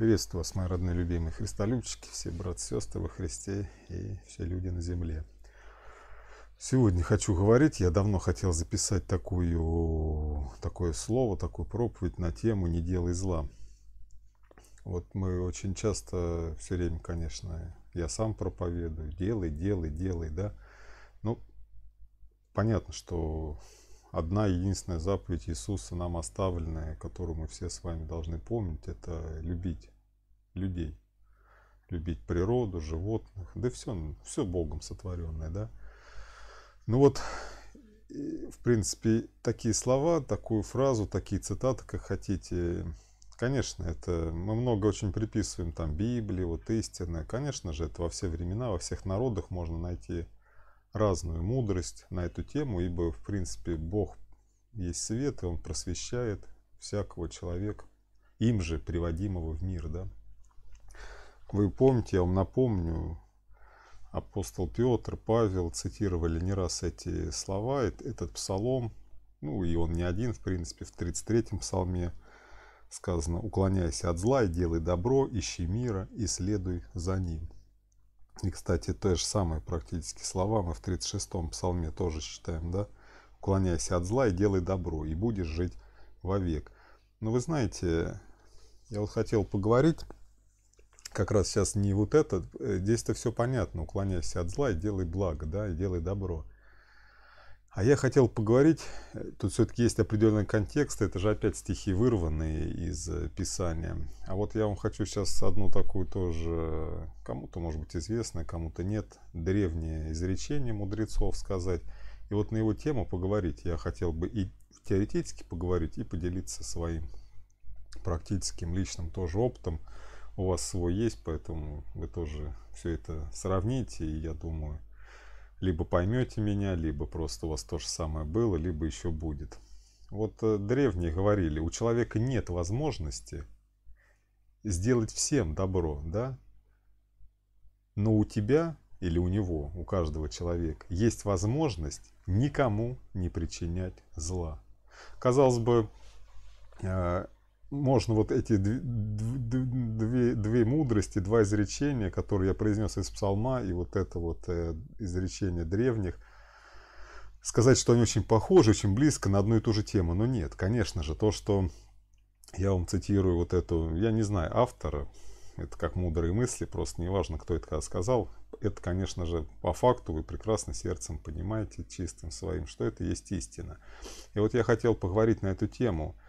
Приветствую вас, мои родные, любимые христолюбчики, все братья, сестры во Христе и все люди на земле. Сегодня хочу говорить, я давно хотел записать такую, такое слово, такую проповедь на тему «Не делай зла». Вот мы очень часто, все время, конечно, я сам проповедую, делай, делай, делай, да. Ну, понятно, что одна единственная заповедь Иисуса нам оставленная, которую мы все с вами должны помнить, это любить людей. Любить природу, животных, да все, все Богом сотворенное, да. Ну вот, в принципе, такие слова, такую фразу, такие цитаты, как хотите, конечно, это мы много очень приписываем там Библии, вот истины. Конечно же, это во все времена, во всех народах можно найти разную мудрость на эту тему, ибо, в принципе, Бог есть свет, и Он просвещает всякого человека, им же приводимого в мир, да. Вы помните, я вам напомню, апостол Петр, Павел цитировали не раз эти слова, этот псалом, ну и он не один, в принципе, в 33-м псалме сказано «Уклоняйся от зла и делай добро, ищи мира и следуй за ним». И, кстати, те же самые практически слова мы в 36-м псалме тоже читаем, да? «Уклоняйся от зла и делай добро, и будешь жить вовек». Но вы знаете, я вот хотел поговорить как раз сейчас не вот это, э, здесь-то все понятно, уклоняйся от зла и делай благо, да, и делай добро. А я хотел поговорить, э, тут все-таки есть определенный контекст, это же опять стихи вырванные из э, Писания. А вот я вам хочу сейчас одну такую тоже, кому-то может быть известное, кому-то нет, древнее изречение мудрецов сказать. И вот на его тему поговорить я хотел бы и теоретически поговорить, и поделиться своим практическим личным тоже опытом. У вас свой есть, поэтому вы тоже все это сравните, и я думаю, либо поймете меня, либо просто у вас то же самое было, либо еще будет. Вот э, древние говорили, у человека нет возможности сделать всем добро, да? Но у тебя или у него, у каждого человека, есть возможность никому не причинять зла. Казалось бы, э, можно вот эти две, две, две мудрости, два изречения, которые я произнес из псалма, и вот это вот э, изречение древних, сказать, что они очень похожи, очень близко на одну и ту же тему. Но нет, конечно же, то, что я вам цитирую вот эту, я не знаю автора, это как мудрые мысли, просто неважно, кто это сказал. Это, конечно же, по факту вы прекрасно сердцем понимаете, чистым своим, что это есть истина. И вот я хотел поговорить на эту тему –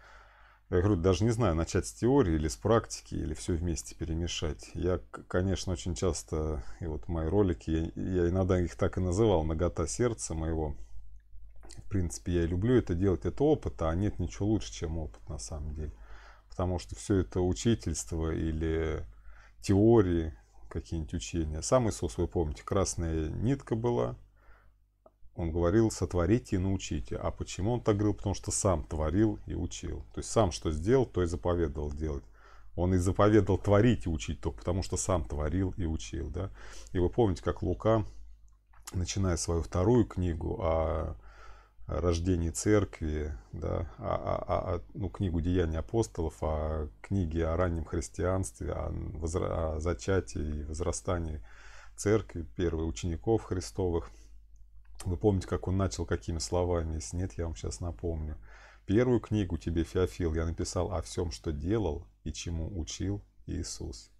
я говорю, даже не знаю, начать с теории или с практики, или все вместе перемешать. Я, конечно, очень часто, и вот мои ролики, я, я иногда их так и называл, нагота сердца моего. В принципе, я люблю это делать, это опыт, а нет ничего лучше, чем опыт на самом деле. Потому что все это учительство или теории, какие-нибудь учения. Сам Иисус, вы помните, красная нитка была – он говорил сотворите и научите. А почему он так говорил? Потому что сам творил и учил. То есть сам что сделал, то и заповедовал делать. Он и заповедовал творить и учить только потому, что сам творил и учил. Да? И вы помните, как Лука, начиная свою вторую книгу о рождении церкви, да, а, а, а, ну, книгу «Деяния апостолов», о книге о раннем христианстве, о, возра... о зачатии и возрастании церкви, первых учеников христовых – вы помните, как он начал какими словами? Если нет, я вам сейчас напомню. Первую книгу тебе, Феофил, я написал о всем, что делал и чему учил Иисус.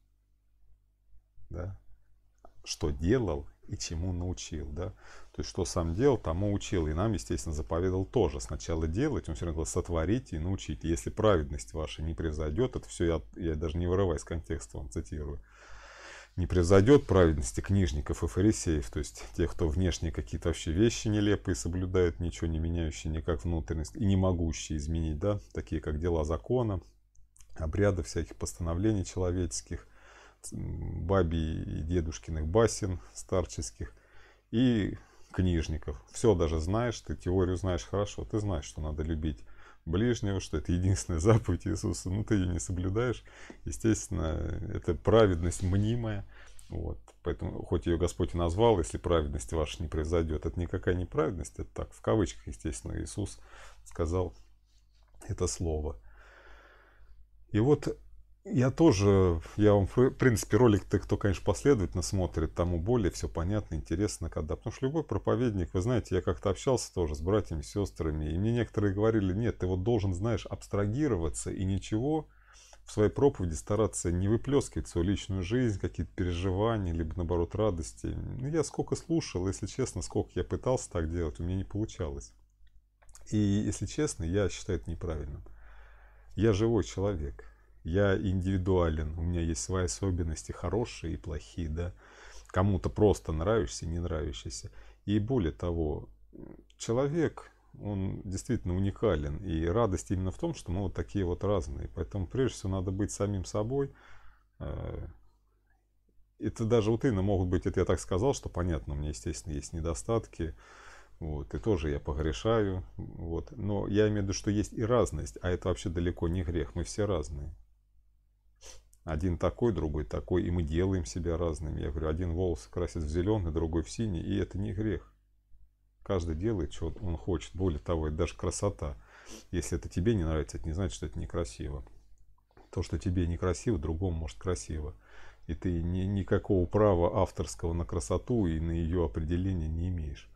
Да? Что делал и чему научил. Да? То есть, что сам делал, тому учил. И нам, естественно, заповедовал тоже. Сначала делать, он все равно говорил, сотворите и научите. Если праведность ваша не произойдет, это все я, я даже не вырываюсь с контекста, вам цитирую не превзойдет праведности книжников и фарисеев, то есть тех, кто внешне какие-то вообще вещи нелепые соблюдают, ничего не меняющие никак внутренность и не могущие изменить, да, такие как дела закона, обряды всяких постановлений человеческих, баби и дедушкиных басен старческих и книжников. Все даже знаешь, ты теорию знаешь хорошо, ты знаешь, что надо любить ближнего, что это единственная заповедь Иисуса, ну ты ее не соблюдаешь, естественно, это праведность мнимая, вот. Поэтому, хоть ее Господь и назвал, если праведность ваша не произойдет, это никакая не праведность, это так, в кавычках, естественно, Иисус сказал это слово. И вот я тоже, я вам, в принципе, ролик-то, кто, конечно, последовательно смотрит, тому более все понятно, интересно, когда. Потому что любой проповедник, вы знаете, я как-то общался тоже с братьями, сестрами, и мне некоторые говорили, нет, ты вот должен, знаешь, абстрагироваться и ничего в своей проповеди стараться не выплескивать свою личную жизнь, какие-то переживания, либо, наоборот, радости. Ну, я сколько слушал, если честно, сколько я пытался так делать, у меня не получалось. И, если честно, я считаю это неправильным. Я живой человек я индивидуален, у меня есть свои особенности, хорошие и плохие, да. Кому-то просто нравишься, не нравишься. И более того, человек, он действительно уникален. И радость именно в том, что мы вот такие вот разные. Поэтому прежде всего надо быть самим собой. Э, это даже вот именно могут быть, это я так сказал, что понятно, у меня, естественно, есть недостатки. Вот, и тоже я погрешаю. Вот. Но я имею в виду, что есть и разность, а это вообще далеко не грех. Мы все разные. Один такой, другой такой, и мы делаем себя разными. Я говорю, один волос красит в зеленый, другой в синий, и это не грех. Каждый делает, что он хочет. Более того, это даже красота. Если это тебе не нравится, это не значит, что это некрасиво. То, что тебе некрасиво, другому может красиво. И ты ни, никакого права авторского на красоту и на ее определение не имеешь.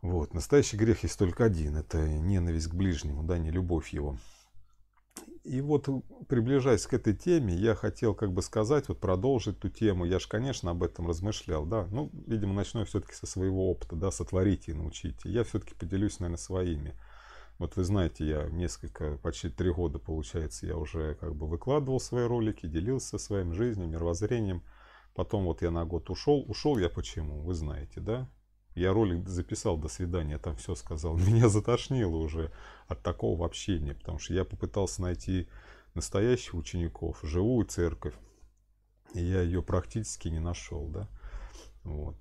Вот. Настоящий грех есть только один. Это ненависть к ближнему, да, не любовь его. И вот, приближаясь к этой теме, я хотел как бы сказать, вот продолжить ту тему. Я же, конечно, об этом размышлял, да. Ну, видимо, начну я все-таки со своего опыта, да, сотворите и научите. Я все-таки поделюсь, наверное, своими. Вот вы знаете, я несколько, почти три года, получается, я уже как бы выкладывал свои ролики, делился своим жизнью, мировоззрением. Потом вот я на год ушел. Ушел я почему? Вы знаете, да? Я ролик записал «До свидания», там все сказал. Меня затошнило уже от такого общения, потому что я попытался найти настоящих учеников, живую церковь, и я ее практически не нашел, да. Вот.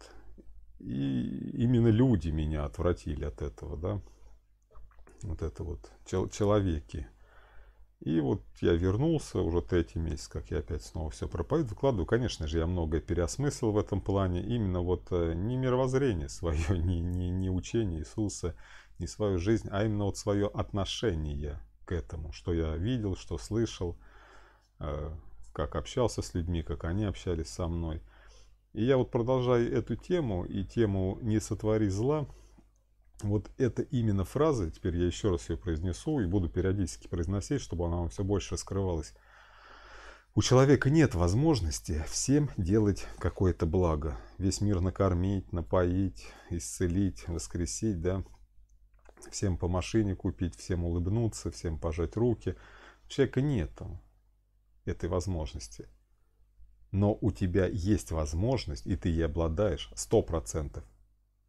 И именно люди меня отвратили от этого, да. Вот это вот человеки. И вот я вернулся уже третий месяц, как я опять снова все проповедую, выкладываю. Конечно же, я многое переосмыслил в этом плане. Именно вот э, не мировоззрение свое, не, не, не учение Иисуса, не свою жизнь, а именно вот свое отношение к этому, что я видел, что слышал, э, как общался с людьми, как они общались со мной. И я вот продолжаю эту тему и тему «Не сотвори зла», вот это именно фраза, теперь я еще раз ее произнесу и буду периодически произносить, чтобы она вам все больше раскрывалась. У человека нет возможности всем делать какое-то благо. Весь мир накормить, напоить, исцелить, воскресить, да. Всем по машине купить, всем улыбнуться, всем пожать руки. У человека нет этой возможности. Но у тебя есть возможность, и ты ей обладаешь сто процентов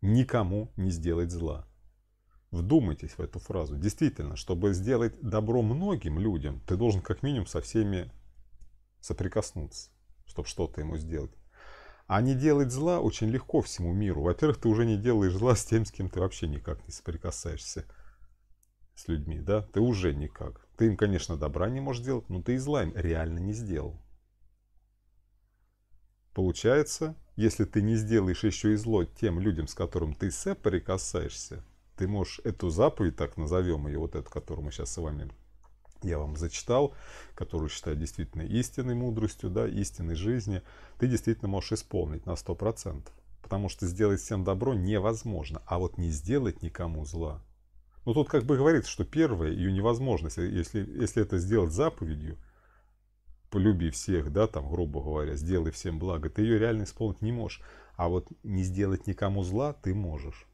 никому не сделать зла. Вдумайтесь в эту фразу. Действительно, чтобы сделать добро многим людям, ты должен как минимум со всеми соприкоснуться, чтобы что-то ему сделать. А не делать зла очень легко всему миру. Во-первых, ты уже не делаешь зла с тем, с кем ты вообще никак не соприкасаешься с людьми, да? Ты уже никак. Ты им, конечно, добра не можешь делать, но ты и зла им реально не сделал. Получается, если ты не сделаешь еще и зло тем людям, с которым ты соприкасаешься, ты можешь эту заповедь, так назовем ее, вот эту, которую мы сейчас с вами, я вам зачитал, которую считаю действительно истинной мудростью, да, истинной жизни, ты действительно можешь исполнить на 100%. Потому что сделать всем добро невозможно, а вот не сделать никому зла. Ну тут как бы говорится, что первое, ее невозможность, если, если это сделать заповедью, полюби всех, да, там, грубо говоря, сделай всем благо, ты ее реально исполнить не можешь. А вот не сделать никому зла ты можешь.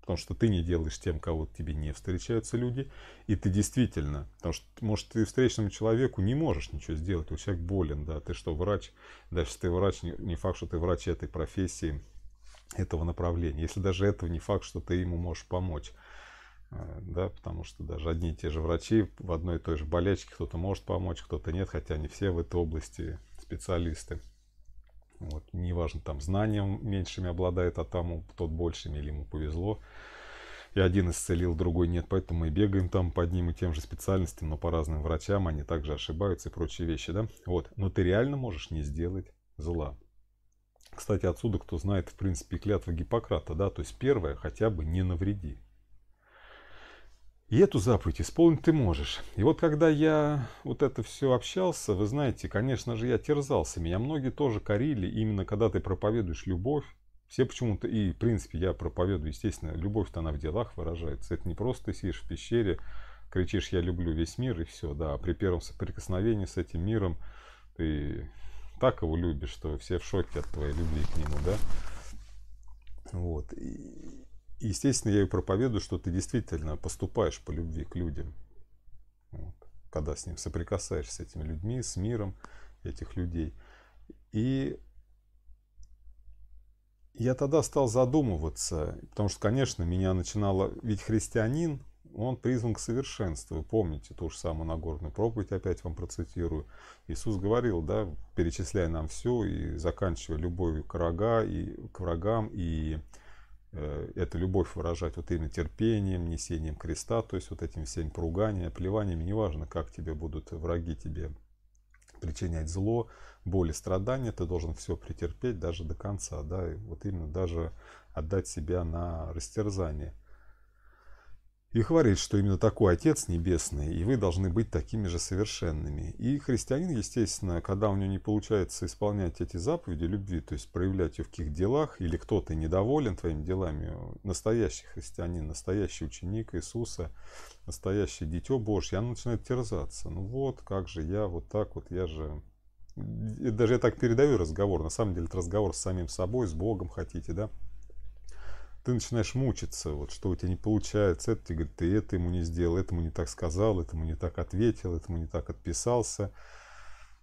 Потому что ты не делаешь тем, кого тебе не встречаются люди. И ты действительно, потому что, может, ты встречному человеку не можешь ничего сделать. Вот человек болен, да, ты что, врач? Даже если ты врач, не факт, что ты врач этой профессии, этого направления. Если даже этого не факт, что ты ему можешь помочь. Э, да, потому что даже одни и те же врачи в одной и той же болячке, кто-то может помочь, кто-то нет, хотя не все в этой области специалисты. Вот, неважно, там знанием меньшими обладает, а тому тот большими, или ему повезло. И один исцелил, другой нет, поэтому мы бегаем там по одним и тем же специальностям, но по разным врачам, они также ошибаются и прочие вещи, да. Вот, но ты реально можешь не сделать зла. Кстати, отсюда, кто знает, в принципе, клятва Гиппократа, да, то есть первое, хотя бы не навреди. И эту заповедь исполнить ты можешь. И вот когда я вот это все общался, вы знаете, конечно же, я терзался. Меня многие тоже корили, именно когда ты проповедуешь любовь. Все почему-то, и в принципе я проповедую, естественно, любовь-то она в делах выражается. Это не просто ты сидишь в пещере, кричишь «я люблю весь мир» и все, да. А при первом соприкосновении с этим миром ты так его любишь, что все в шоке от твоей любви к нему, да. Вот. И, естественно, я и проповедую, что ты действительно поступаешь по любви к людям. Вот. Когда с ним соприкасаешься с этими людьми, с миром этих людей. И я тогда стал задумываться, потому что, конечно, меня начинало... Ведь христианин, он призван к совершенству. Помните ту же самую Нагорную проповедь, опять вам процитирую. Иисус говорил, да, перечисляя нам все и заканчивая любовью врага, и, к врагам, и эту любовь выражать вот именно терпением, несением креста, то есть вот этим всем поруганием, плеваниями, неважно, как тебе будут враги тебе причинять зло, боли, страдания, ты должен все претерпеть даже до конца, да, и вот именно даже отдать себя на растерзание – и говорит, что именно такой Отец Небесный, и вы должны быть такими же совершенными. И христианин, естественно, когда у него не получается исполнять эти заповеди любви, то есть проявлять ее в каких делах, или кто-то недоволен твоими делами, настоящий христианин, настоящий ученик Иисуса, настоящее дитё Божье, оно начинает терзаться. Ну вот, как же я, вот так вот, я же... Даже я так передаю разговор, на самом деле это разговор с самим собой, с Богом хотите, да? Ты начинаешь мучиться, вот что у тебя не получается, это тебе говорит, ты это ему не сделал, этому не так сказал, этому не так ответил, этому не так отписался.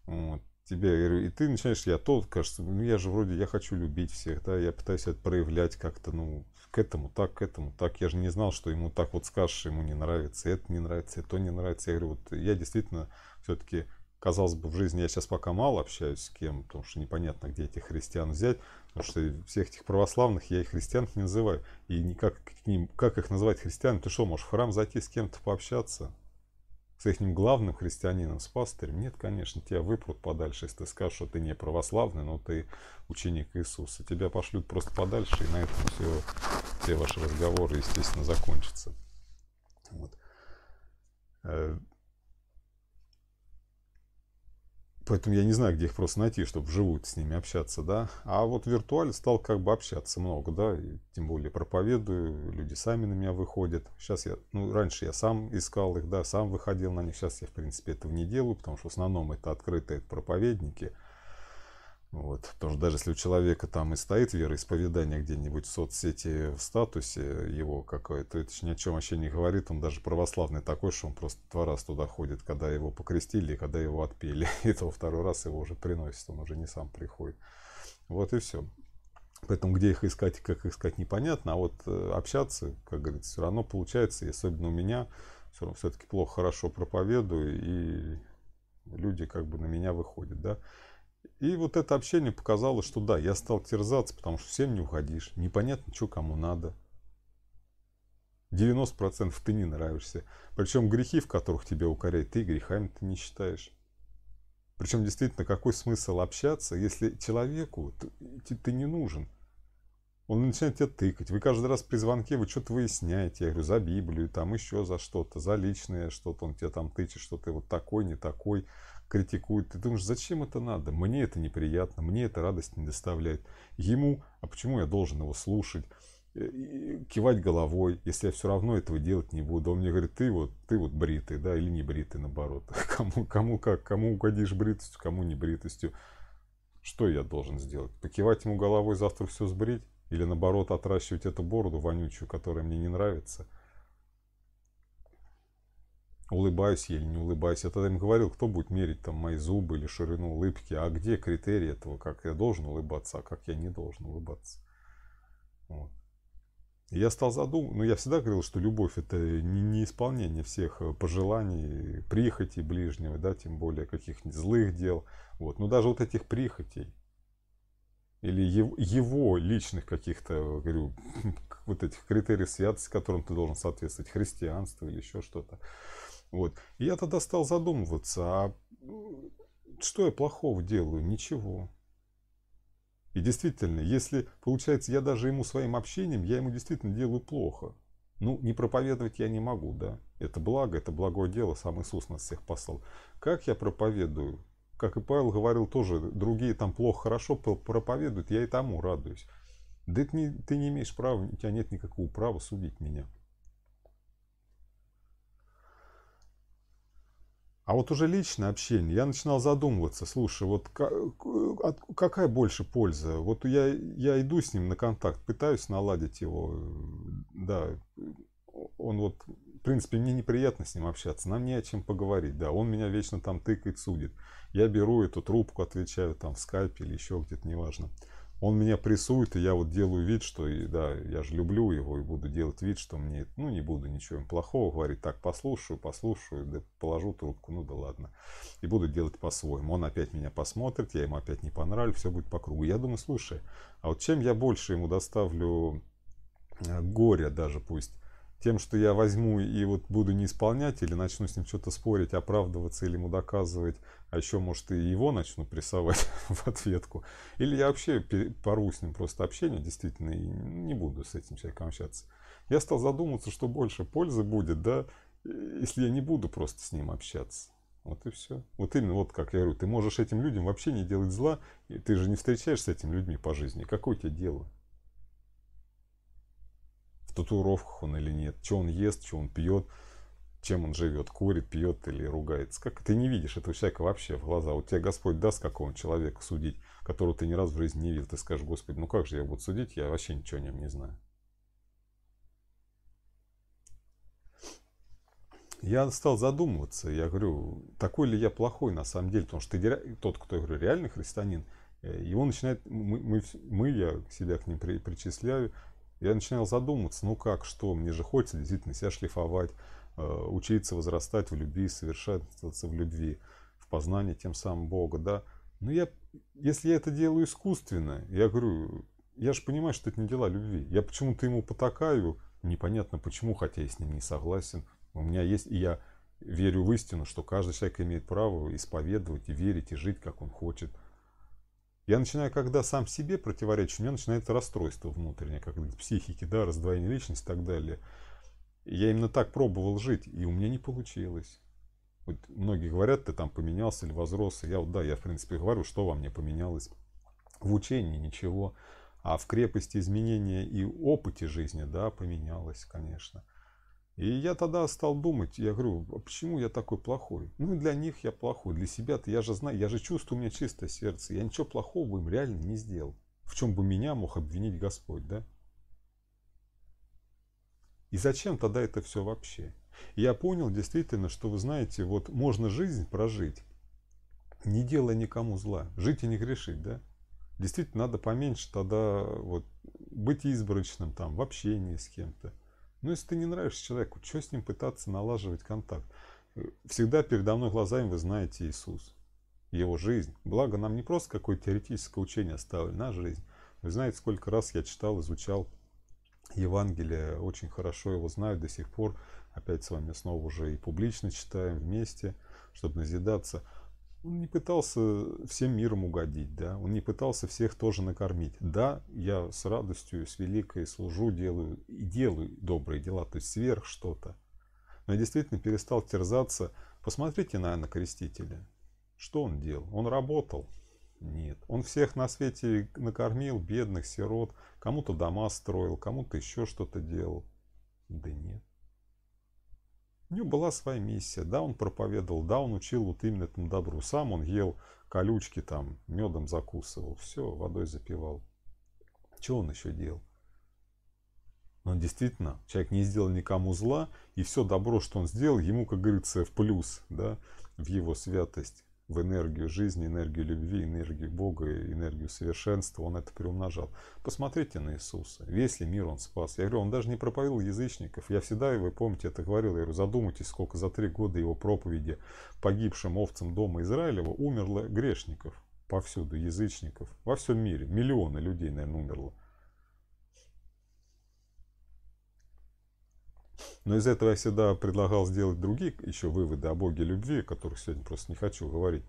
Вот. Тебе, и ты начинаешь, я то, кажется, ну я же вроде, я хочу любить всех, да, я пытаюсь это проявлять как-то, ну, к этому так, к этому так. Я же не знал, что ему так вот скажешь, ему не нравится, это не нравится, это не нравится. Я говорю, вот я действительно все-таки казалось бы, в жизни я сейчас пока мало общаюсь с кем, потому что непонятно, где этих христиан взять, потому что всех этих православных я и христиан не называю. И никак к ним, как их называть христиан? Ты что, можешь в храм зайти с кем-то пообщаться? С их главным христианином, с пастырем? Нет, конечно, тебя выпрут подальше, если ты скажешь, что ты не православный, но ты ученик Иисуса. Тебя пошлют просто подальше, и на этом все, все ваши разговоры, естественно, закончатся. Вот. Э, Поэтому я не знаю, где их просто найти, чтобы вживую с ними общаться, да. А вот в виртуале стал как бы общаться много, да, и тем более проповедую, люди сами на меня выходят. Сейчас я, ну, раньше я сам искал их, да, сам выходил на них. Сейчас я, в принципе, этого не делаю, потому что в основном это открытые проповедники – вот. Потому что даже если у человека там и стоит вероисповедание где-нибудь в соцсети в статусе его какое-то, это ни о чем вообще не говорит. Он даже православный такой, что он просто два раза туда ходит, когда его покрестили, когда его отпели. И то второй раз его уже приносит, он уже не сам приходит. Вот и все. Поэтому где их искать и как их искать непонятно, а вот э, общаться, как говорится, все равно получается, и особенно у меня, все равно все-таки плохо хорошо проповедую, и люди как бы на меня выходят, да. И вот это общение показало, что да, я стал терзаться, потому что всем не уходишь, непонятно, что кому надо. 90% ты не нравишься. Причем грехи, в которых тебя укоряют, ты грехами ты не считаешь. Причем действительно, какой смысл общаться, если человеку ты, ты не нужен? Он начинает тебя тыкать. Вы каждый раз при звонке вы что-то выясняете. Я говорю, за Библию, там еще за что-то, за личное что-то. Он тебя там тычет, что ты вот такой, не такой критикует, ты думаешь, зачем это надо? Мне это неприятно, мне это радость не доставляет. Ему, а почему я должен его слушать? Э, кивать головой, если я все равно этого делать не буду. Он мне говорит, ты вот, ты вот бритый, да, или не бритый, наоборот. Кому, кому как, кому угодишь бритостью, кому не бритостью. Что я должен сделать? Покивать ему головой завтра все сбрить? Или наоборот отращивать эту бороду вонючую, которая мне не нравится – улыбаюсь я или не улыбаюсь. Я тогда им говорил, кто будет мерить там мои зубы или ширину улыбки, а где критерии этого, как я должен улыбаться, а как я не должен улыбаться. Вот. И я стал задумываться, ну я всегда говорил, что любовь это не, не исполнение всех э, пожеланий, прихотей ближнего, да, тем более каких-нибудь злых дел. Вот. Но даже вот этих прихотей, или его, его личных каких-то, говорю, вот этих критериев святости, которым ты должен соответствовать, христианство или еще что-то. Вот. И я тогда стал задумываться, а что я плохого делаю? Ничего. И действительно, если, получается, я даже ему своим общением, я ему действительно делаю плохо. Ну, не проповедовать я не могу, да. Это благо, это благое дело, сам Иисус нас всех послал. Как я проповедую? Как и Павел говорил тоже, другие там плохо, хорошо проповедуют, я и тому радуюсь. Да ты не, ты не имеешь права, у тебя нет никакого права судить меня. А вот уже личное общение, я начинал задумываться, слушай, вот какая больше польза? Вот я, я иду с ним на контакт, пытаюсь наладить его, да, он вот, в принципе, мне неприятно с ним общаться, нам не о чем поговорить, да, он меня вечно там тыкает, судит. Я беру эту трубку, отвечаю там в скайпе или еще где-то, неважно он меня прессует, и я вот делаю вид, что, и, да, я же люблю его, и буду делать вид, что мне, ну, не буду ничего им плохого говорить, так, послушаю, послушаю, да положу трубку, ну, да ладно. И буду делать по-своему. Он опять меня посмотрит, я ему опять не понравлюсь, все будет по кругу. Я думаю, слушай, а вот чем я больше ему доставлю э, горя даже пусть, тем, что я возьму и вот буду не исполнять, или начну с ним что-то спорить, оправдываться, или ему доказывать, а еще, может, и его начну прессовать в ответку. Или я вообще порву с ним просто общение, действительно, и не буду с этим человеком общаться. Я стал задумываться, что больше пользы будет, да, если я не буду просто с ним общаться. Вот и все. Вот именно, вот как я говорю, ты можешь этим людям вообще не делать зла, и ты же не встречаешься с этими людьми по жизни. Какое тебе дело? Татуировках он или нет, что он ест, что он пьет, чем он живет, курит, пьет или ругается. Как ты не видишь этого человека вообще в глаза? Вот тебе Господь даст какого человека судить, которого ты ни разу в жизни не видел. Ты скажешь, Господи, ну как же я буду судить, я вообще ничего о нем не знаю. Я стал задумываться, я говорю, такой ли я плохой на самом деле, потому что ты, тот, кто, я говорю, реальный христианин, э, его начинает, мы, мы, мы я себя к ним при, причисляю, я начинал задумываться, ну как, что, мне же хочется действительно себя шлифовать, э, учиться возрастать в любви, совершенствоваться в любви, в познании тем самым Бога, да. Но я, если я это делаю искусственно, я говорю, я же понимаю, что это не дела любви. Я почему-то ему потакаю, непонятно почему, хотя я с ним не согласен. У меня есть, и я верю в истину, что каждый человек имеет право исповедовать и верить, и жить, как он хочет. Я начинаю, когда сам себе противоречу, у меня начинается расстройство внутреннее, как психики, да, раздвоение личности и так далее. Я именно так пробовал жить, и у меня не получилось. Вот многие говорят, ты там поменялся или возрос. Я вот, да, я в принципе говорю, что во мне поменялось. В учении ничего, а в крепости изменения и опыте жизни, да, поменялось, конечно. И я тогда стал думать, я говорю, а почему я такой плохой? Ну, для них я плохой, для себя-то я же знаю, я же чувствую, у меня чистое сердце, я ничего плохого им реально не сделал. В чем бы меня мог обвинить Господь, да? И зачем тогда это все вообще? я понял действительно, что вы знаете, вот можно жизнь прожить, не делая никому зла, жить и не грешить, да? Действительно, надо поменьше тогда вот быть избранным там в общении с кем-то ну, если ты не нравишься человеку, что с ним пытаться налаживать контакт? Всегда передо мной глазами вы знаете Иисус, Его жизнь. Благо, нам не просто какое-то теоретическое учение оставили, на жизнь. Вы знаете, сколько раз я читал, изучал Евангелие, очень хорошо его знаю до сих пор. Опять с вами снова уже и публично читаем вместе, чтобы назидаться. Он не пытался всем миром угодить, да, он не пытался всех тоже накормить. Да, я с радостью, с великой служу, делаю и делаю добрые дела, то есть сверх что-то. Но я действительно перестал терзаться. Посмотрите на Иоанна Крестителя. Что он делал? Он работал? Нет. Он всех на свете накормил, бедных, сирот. Кому-то дома строил, кому-то еще что-то делал. Да нет. У него была своя миссия. Да, он проповедовал, да, он учил вот именно этому добру. Сам он ел колючки там, медом закусывал, все, водой запивал. Что он еще делал? Но действительно, человек не сделал никому зла, и все добро, что он сделал, ему, как говорится, в плюс, да, в его святость в энергию жизни, энергию любви, энергию Бога, энергию совершенства, он это приумножал. Посмотрите на Иисуса. Весь ли мир он спас? Я говорю, он даже не проповедовал язычников. Я всегда, вы помните, это говорил, я говорю, задумайтесь, сколько за три года его проповеди погибшим овцам дома Израилева умерло грешников повсюду, язычников, во всем мире. Миллионы людей, наверное, умерло. Но из этого я всегда предлагал сделать другие еще выводы о Боге любви, о которых сегодня просто не хочу говорить.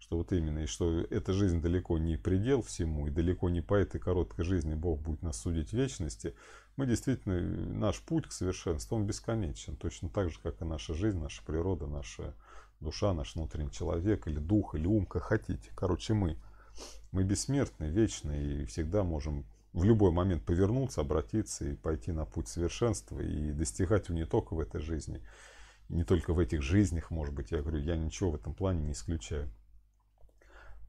что вот именно, и что эта жизнь далеко не предел всему, и далеко не по этой короткой жизни Бог будет нас судить в вечности, мы действительно, наш путь к совершенству, он бесконечен, точно так же, как и наша жизнь, наша природа, наша душа, наш внутренний человек, или дух, или ум, как хотите. Короче, мы. Мы бессмертны, вечны, и всегда можем в любой момент повернуться, обратиться и пойти на путь совершенства, и достигать его не только в этой жизни, не только в этих жизнях, может быть, я говорю, я ничего в этом плане не исключаю.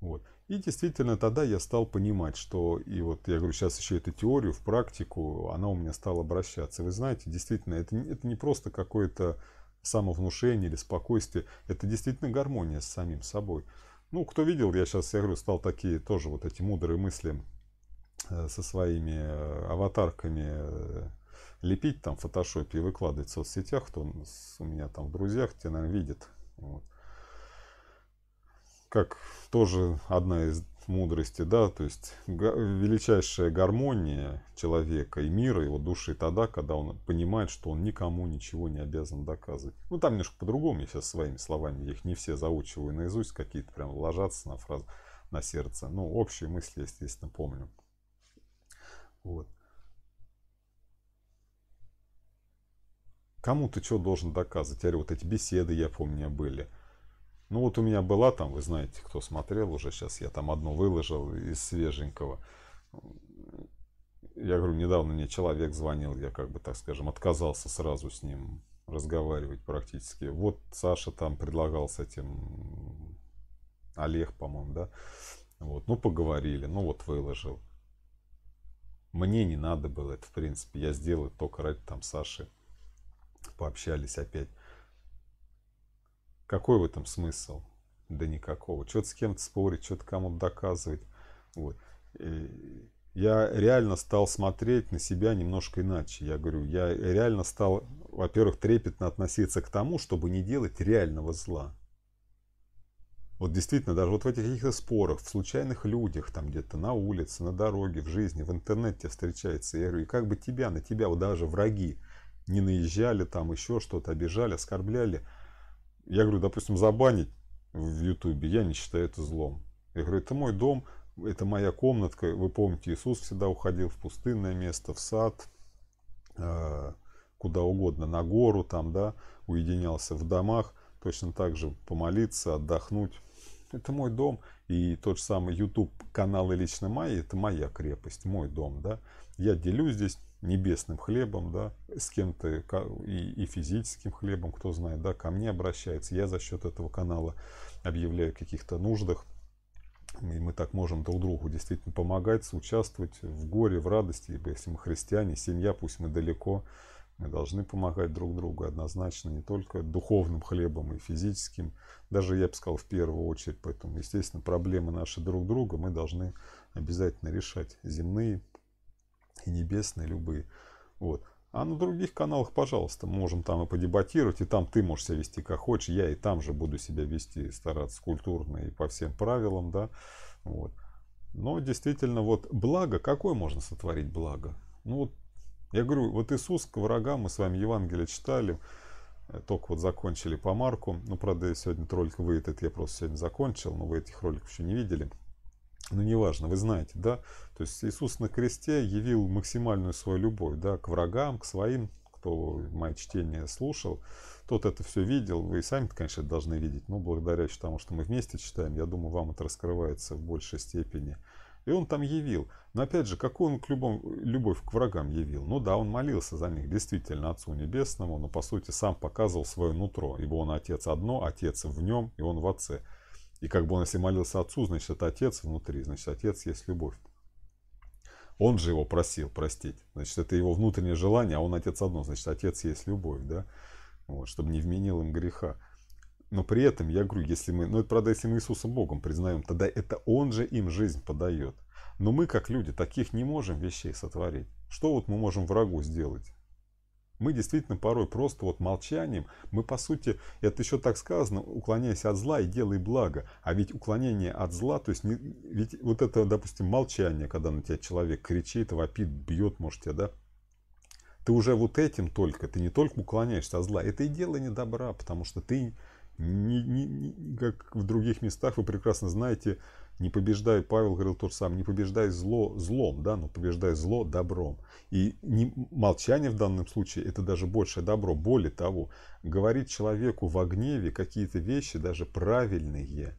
Вот. И действительно тогда я стал понимать, что, и вот я говорю, сейчас еще эту теорию в практику, она у меня стала обращаться. Вы знаете, действительно, это, это не просто какое-то самовнушение или спокойствие, это действительно гармония с самим собой. Ну, кто видел, я сейчас, я говорю, стал такие тоже вот эти мудрые мысли со своими э, аватарками э, лепить там в фотошопе и выкладывать в соцсетях, кто у меня там в друзьях, те, наверное, видят. Вот как тоже одна из мудрости, да, то есть величайшая гармония человека и мира, его души тогда, когда он понимает, что он никому ничего не обязан доказывать. Ну, там немножко по-другому, я сейчас своими словами, я их не все заучиваю наизусть, какие-то прям ложатся на фразу, на сердце. Ну, общие мысли, естественно, помню. Вот. Кому ты что должен доказывать? Я говорю, вот эти беседы, я помню, были – ну вот у меня была там, вы знаете, кто смотрел уже, сейчас я там одну выложил из свеженького. Я говорю, недавно мне человек звонил, я как бы, так скажем, отказался сразу с ним разговаривать практически. Вот Саша там предлагал с этим, Олег, по-моему, да. Вот, ну поговорили, ну вот выложил. Мне не надо было это, в принципе, я сделал только ради там Саши. Пообщались опять. Какой в этом смысл? Да никакого. Что-то с кем-то спорить, что-то кому-то доказывать. Вот. И я реально стал смотреть на себя немножко иначе. Я говорю, я реально стал, во-первых, трепетно относиться к тому, чтобы не делать реального зла. Вот действительно, даже вот в этих каких-то спорах, в случайных людях, там где-то на улице, на дороге, в жизни, в интернете встречается. Я говорю, и как бы тебя, на тебя вот даже враги не наезжали, там еще что-то обижали, оскорбляли – я говорю, допустим, забанить в Ютубе, я не считаю это злом. Я говорю, это мой дом, это моя комнатка. Вы помните, Иисус всегда уходил в пустынное место, в сад, э, куда угодно, на гору там, да, уединялся в домах. Точно так же помолиться, отдохнуть. Это мой дом. И тот же самый YouTube канал и лично мои, это моя крепость, мой дом, да. Я делюсь здесь небесным хлебом, да, с кем-то и, и физическим хлебом, кто знает, да, ко мне обращается. Я за счет этого канала объявляю о каких-то нуждах. И мы так можем друг другу действительно помогать, участвовать в горе, в радости. Ибо если мы христиане, семья, пусть мы далеко, мы должны помогать друг другу однозначно, не только духовным хлебом и физическим, даже, я бы сказал, в первую очередь. Поэтому, естественно, проблемы наши друг друга мы должны обязательно решать. Земные, и небесные любые. Вот. А на других каналах, пожалуйста, можем там и подебатировать, и там ты можешь себя вести как хочешь, я и там же буду себя вести, стараться культурно и по всем правилам, да, вот. Но действительно, вот благо, какое можно сотворить благо? Ну вот, я говорю, вот Иисус к врагам, мы с вами Евангелие читали, э, только вот закончили по Марку, ну, правда, сегодня ролик выйдет, я просто сегодня закончил, но вы этих роликов еще не видели, ну, неважно, вы знаете, да, то есть Иисус на кресте явил максимальную свою любовь, да, к врагам, к своим, кто мое чтение слушал, тот это все видел, вы и сами, конечно, должны видеть, но благодаря тому, что мы вместе читаем, я думаю, вам это раскрывается в большей степени. И он там явил. Но опять же, какую он к любому, любовь к врагам явил? Ну да, он молился за них, действительно, Отцу Небесному, но по сути сам показывал свое нутро, ибо он Отец одно, Отец в нем, и он в Отце. И как бы он, если молился отцу, значит, это отец внутри, значит, отец есть любовь. Он же его просил простить. Значит, это его внутреннее желание, а он отец одно, значит, отец есть любовь, да? Вот, чтобы не вменил им греха. Но при этом, я говорю, если мы, ну это правда, если мы Иисуса Богом признаем, тогда это Он же им жизнь подает. Но мы, как люди, таких не можем вещей сотворить. Что вот мы можем врагу сделать? Мы действительно порой просто вот молчанием, мы по сути, это еще так сказано, уклоняясь от зла и делай благо. А ведь уклонение от зла, то есть не, ведь вот это, допустим, молчание, когда на тебя человек кричит, вопит, бьет, может тебя, да, ты уже вот этим только, ты не только уклоняешься от зла, это и дело не добра, потому что ты Не, не, не, как в других местах, вы прекрасно знаете, не побеждай, Павел говорил тот сам, не побеждай зло злом, да, но побеждай зло добром. И не, молчание в данном случае это даже большее добро. Более того, говорить человеку в гневе какие-то вещи, даже правильные,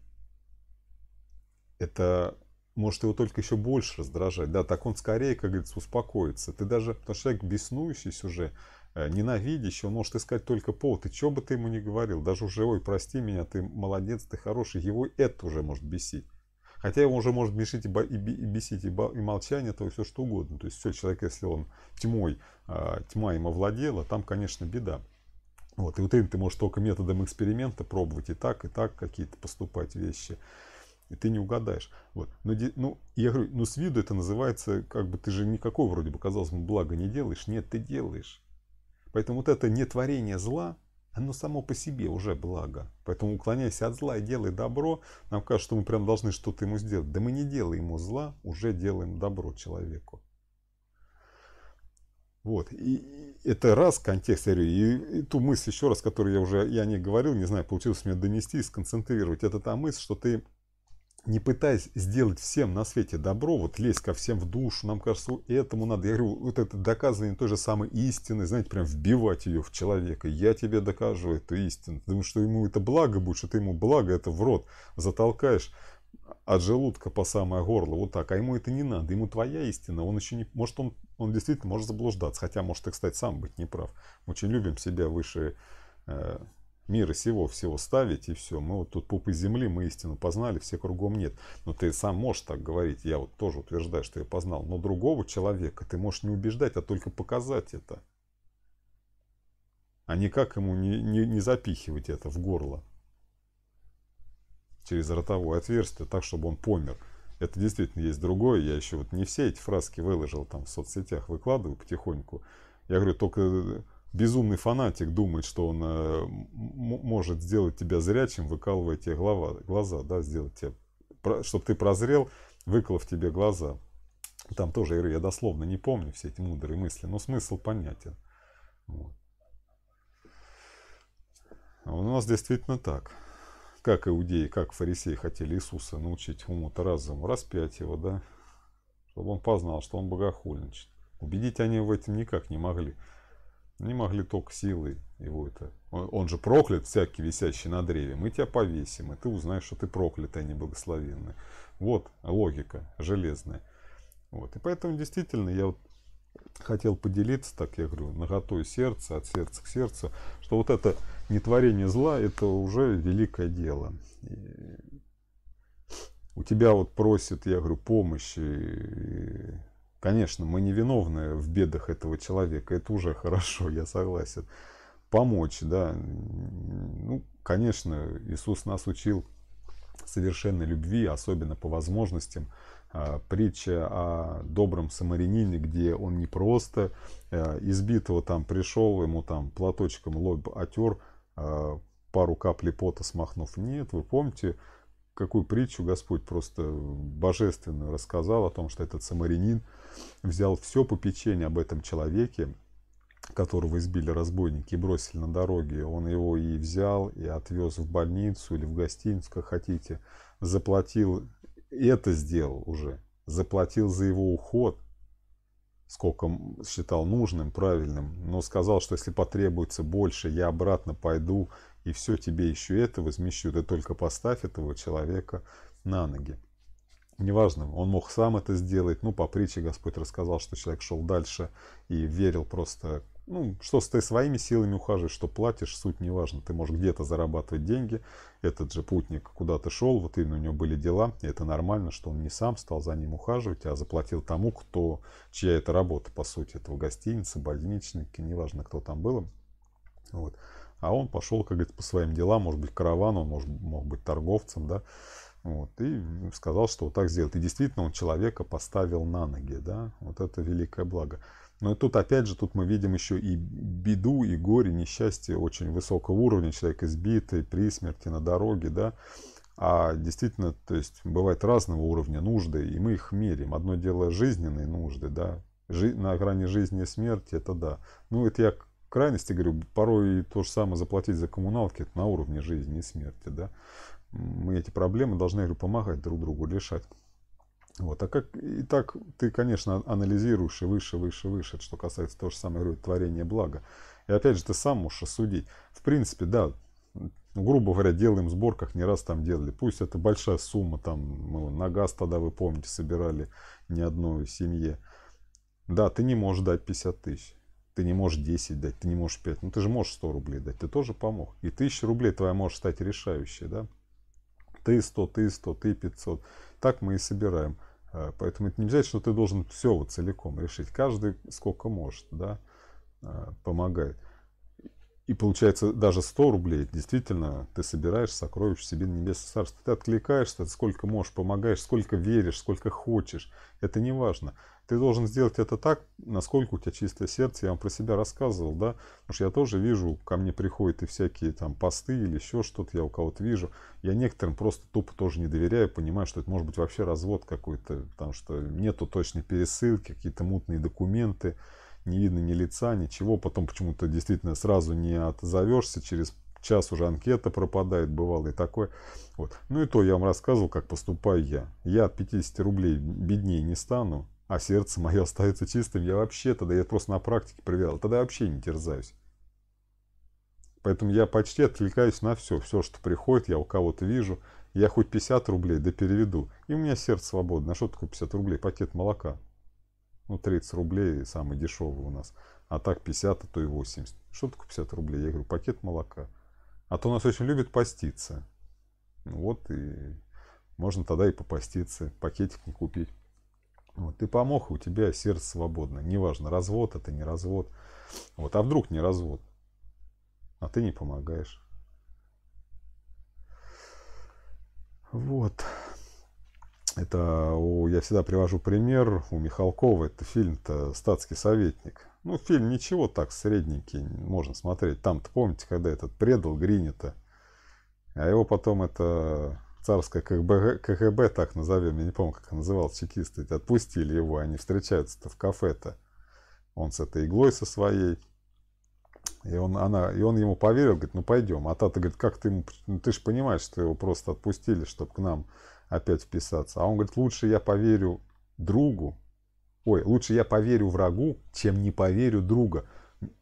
это может его только еще больше раздражать. Да, так он скорее, как говорится, успокоится. Ты даже, потому что человек беснующийся уже, э, ненавидящий, он может искать только повод. И что бы ты ему ни говорил, даже уже, ой, прости меня, ты молодец, ты хороший, его это уже может бесить. Хотя его уже может бесить и, бесить и, молчание, то все что угодно. То есть все, человек, если он тьмой, а, тьма им овладела, там, конечно, беда. Вот, и вот ты можешь только методом эксперимента пробовать и так, и так какие-то поступать вещи. И ты не угадаешь. Вот. Но, ну, я говорю, ну с виду это называется, как бы ты же никакого вроде бы, казалось бы, блага не делаешь. Нет, ты делаешь. Поэтому вот это нетворение зла, оно само по себе уже благо. Поэтому уклоняйся от зла и делай добро. Нам кажется, что мы прям должны что-то ему сделать. Да мы не делаем ему зла, уже делаем добро человеку. Вот. И это раз контекст, я говорю, и, и ту мысль еще раз, которую я уже, я не говорил, не знаю, получилось мне донести, сконцентрировать. Это та мысль, что ты не пытаясь сделать всем на свете добро, вот лезть ко всем в душу, нам кажется, этому надо. Я говорю, вот это доказывание той же самой истины, знаете, прям вбивать ее в человека. Я тебе докажу эту истину. Думаешь, что ему это благо будет, что ты ему благо это в рот затолкаешь от желудка по самое горло, вот так. А ему это не надо, ему твоя истина, он еще не, может он, он действительно может заблуждаться, хотя может ты, кстати, сам быть неправ. Мы очень любим себя выше э, мира сего всего ставить и все. Мы вот тут пупы земли, мы истину познали, все кругом нет. Но ты сам можешь так говорить, я вот тоже утверждаю, что я познал. Но другого человека ты можешь не убеждать, а только показать это. А никак ему не, не, не запихивать это в горло через ротовое отверстие, так, чтобы он помер. Это действительно есть другое. Я еще вот не все эти фраски выложил там в соцсетях, выкладываю потихоньку. Я говорю, только безумный фанатик думает, что он э, может сделать тебя зрячим, выкалывая тебе глава, глаза, да, сделать тебе, чтобы ты прозрел, выколов тебе глаза. Там тоже, я, дословно не помню все эти мудрые мысли, но смысл понятен. Вот. А у нас действительно так. Как иудеи, как фарисеи хотели Иисуса научить уму-то разуму, распять его, да, чтобы он познал, что он богохульничает. Убедить они в этом никак не могли. Не могли только силой его это. Он, же проклят, всякий висящий на древе. Мы тебя повесим, и ты узнаешь, что ты проклятый, а не благословенный. Вот логика железная. Вот. И поэтому действительно я вот хотел поделиться, так я говорю, наготой сердца, от сердца к сердцу, что вот это нетворение зла, это уже великое дело. И у тебя вот просит, я говорю, помощи, Конечно, мы не виновны в бедах этого человека, это уже хорошо, я согласен. Помочь, да. Ну, конечно, Иисус нас учил совершенной любви, особенно по возможностям. А, притча о добром самарянине, где он не просто а, избитого там пришел, ему там платочком лоб отер, а, пару капли пота смахнув. Нет, вы помните, какую притчу Господь просто божественную рассказал о том, что этот самарянин взял все попечение об этом человеке, которого избили разбойники и бросили на дороге. Он его и взял, и отвез в больницу или в гостиницу, как хотите. Заплатил, и это сделал уже. Заплатил за его уход, сколько считал нужным, правильным. Но сказал, что если потребуется больше, я обратно пойду и все, тебе еще это возмещу. Ты только поставь этого человека на ноги. Неважно, он мог сам это сделать. Ну, по притче Господь рассказал, что человек шел дальше и верил просто, ну, что ты своими силами ухаживаешь, что платишь, суть не важно. Ты можешь где-то зарабатывать деньги. Этот же путник куда-то шел, вот именно у него были дела. И это нормально, что он не сам стал за ним ухаживать, а заплатил тому, кто, чья это работа, по сути. Это в гостинице, больничники, неважно, кто там был. Вот. А он пошел, как говорится, по своим делам, может быть, каравану, он может, мог быть торговцем, да, вот, и сказал, что вот так сделать. И действительно он человека поставил на ноги, да, вот это великое благо. Но тут, опять же, тут мы видим еще и беду, и горе, несчастье очень высокого уровня, человек избитый, при смерти на дороге, да, а действительно, то есть бывает разного уровня нужды, и мы их меряем. Одно дело жизненные нужды, да, Жи на грани жизни и смерти, это да. Ну, это я крайности, говорю, порой то же самое заплатить за коммуналки, это на уровне жизни и смерти, да. Мы эти проблемы должны, говорю, помогать друг другу решать. Вот. А как и так ты, конечно, анализируешь и выше, выше, выше, что касается того же самого говорю, творения блага. И опять же, ты сам можешь осудить. В принципе, да, грубо говоря, делаем сбор, как не раз там делали. Пусть это большая сумма, там мы на газ тогда, вы помните, собирали ни одной семье. Да, ты не можешь дать 50 тысяч. Ты не можешь 10 дать, ты не можешь 5. Ну ты же можешь 100 рублей дать, ты тоже помог. И 1000 рублей твоя может стать решающей, да? Ты 100, ты 100, ты 500. Так мы и собираем. А, поэтому это не обязательно, что ты должен все вот целиком решить. Каждый сколько может, да, а, помогает. И получается даже 100 рублей, действительно, ты собираешь сокровищ себе на небесное царство. Ты откликаешься, сколько можешь, помогаешь, сколько веришь, сколько хочешь. Это не важно. Ты должен сделать это так, насколько у тебя чистое сердце. Я вам про себя рассказывал, да. Потому что я тоже вижу, ко мне приходят и всякие там посты или еще что-то, я у кого-то вижу. Я некоторым просто тупо тоже не доверяю, понимаю, что это может быть вообще развод какой-то, потому что нету точной пересылки, какие-то мутные документы не видно ни лица, ничего. Потом почему-то действительно сразу не отзовешься, через час уже анкета пропадает, бывало и такое. Вот. Ну и то я вам рассказывал, как поступаю я. Я от 50 рублей беднее не стану, а сердце мое остается чистым. Я вообще тогда, я просто на практике проверял, тогда вообще не терзаюсь. Поэтому я почти отвлекаюсь на все. Все, что приходит, я у кого-то вижу. Я хоть 50 рублей, да переведу. И у меня сердце свободно. А что такое 50 рублей? Пакет молока. Ну, 30 рублей самый дешевый у нас. А так 50, а то и 80. Что такое 50 рублей? Я говорю, пакет молока. А то у нас очень любят поститься. Ну, вот и можно тогда и попаститься, пакетик не купить. Вот, ты помог, у тебя сердце свободно. Неважно, развод это, не развод. Вот, а вдруг не развод? А ты не помогаешь. Вот. Это у, я всегда привожу пример у Михалкова. Это фильм-то «Статский советник». Ну, фильм ничего так, средненький, можно смотреть. Там-то, помните, когда этот предал Гринета, а его потом это царское КГБ, КГБ так назовем, я не помню, как он называл, чекисты, отпустили его, они встречаются-то в кафе-то. Он с этой иглой со своей. И он, она, и он ему поверил, говорит, ну пойдем. А тата говорит, как ты ну ты же понимаешь, что его просто отпустили, чтобы к нам опять вписаться. А он говорит, лучше я поверю другу, ой, лучше я поверю врагу, чем не поверю друга.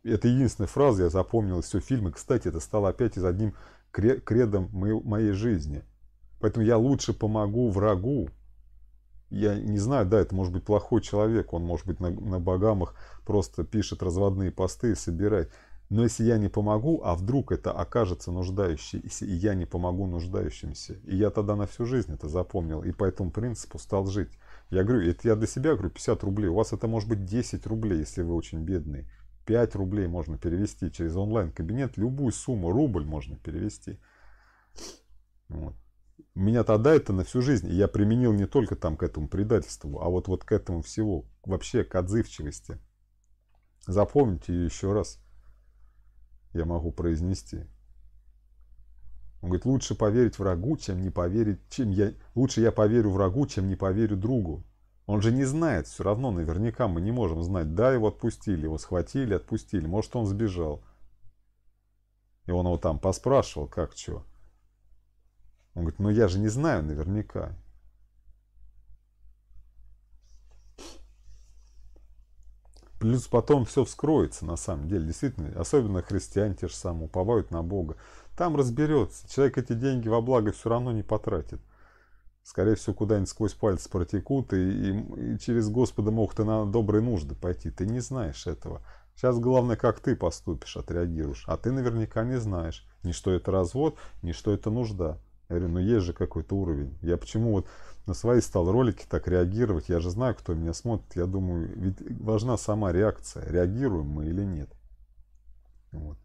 Это единственная фраза, я запомнил из всего фильма. Кстати, это стало опять из одним кредом моей жизни. Поэтому я лучше помогу врагу. Я не знаю, да, это может быть плохой человек, он может быть на, на Багамах просто пишет разводные посты и собирает. Но если я не помогу, а вдруг это окажется нуждающийся, и я не помогу нуждающимся, и я тогда на всю жизнь это запомнил, и по этому принципу стал жить. Я говорю, это я для себя говорю 50 рублей, у вас это может быть 10 рублей, если вы очень бедный. 5 рублей можно перевести через онлайн-кабинет, любую сумму, рубль можно перевести. Вот. Меня тогда это на всю жизнь, и я применил не только там к этому предательству, а вот, вот к этому всего, вообще к отзывчивости. Запомните еще раз я могу произнести. Он говорит, лучше поверить врагу, чем не поверить, чем я, лучше я поверю врагу, чем не поверю другу. Он же не знает, все равно наверняка мы не можем знать, да, его отпустили, его схватили, отпустили, может он сбежал. И он его там поспрашивал, как что. Он говорит, ну я же не знаю наверняка. Плюс потом все вскроется на самом деле. Действительно, особенно христиане те же самые уповают на Бога. Там разберется. Человек эти деньги во благо все равно не потратит. Скорее всего, куда-нибудь сквозь пальцы протекут, и, и, и через Господа могут и на добрые нужды пойти. Ты не знаешь этого. Сейчас главное, как ты поступишь, отреагируешь. А ты наверняка не знаешь, ни что это развод, ни что это нужда. Я говорю, ну есть же какой-то уровень. Я почему вот на свои стал ролики так реагировать. Я же знаю, кто меня смотрит. Я думаю, ведь важна сама реакция. Реагируем мы или нет. Вот.